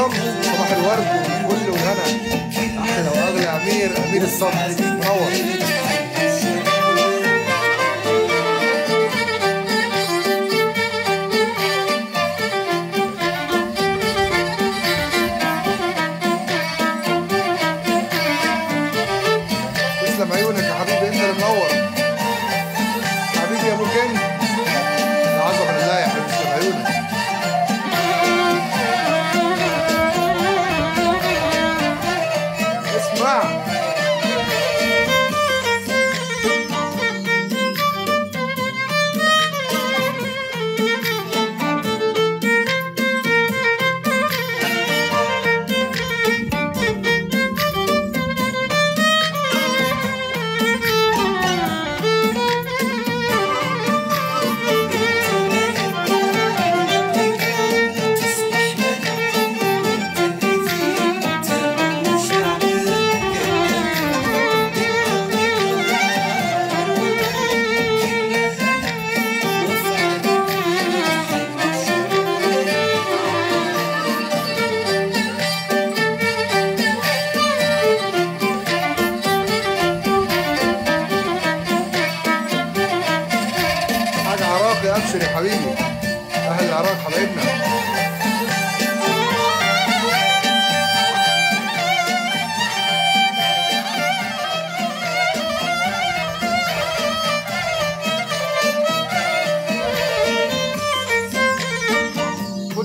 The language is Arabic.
الصمت صباح الورد والفل والهنا أحلى واغلى أمير أمير الصمت منور Wow. أبشر يا حبيبي. أهل العراق حبايبنا. أبو